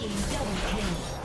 team double kill.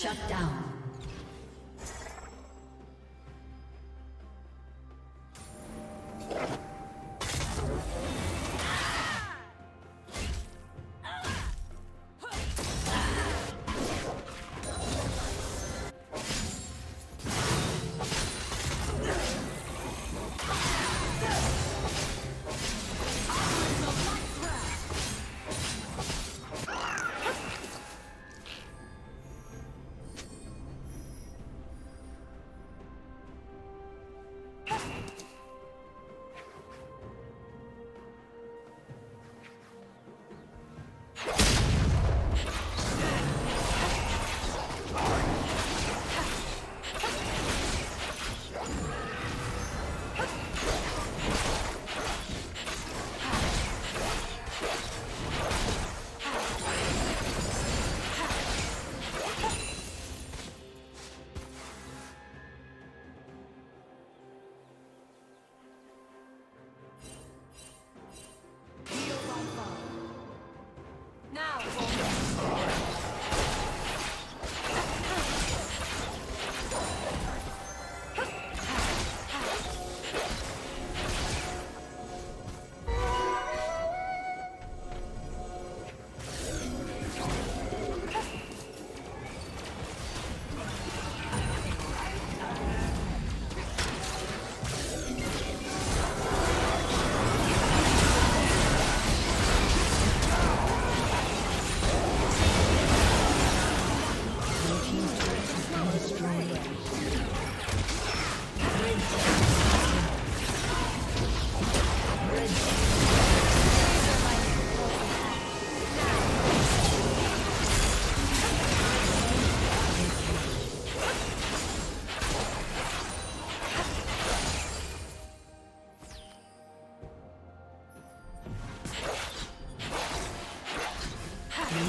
Shut down.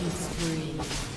Disconnected. A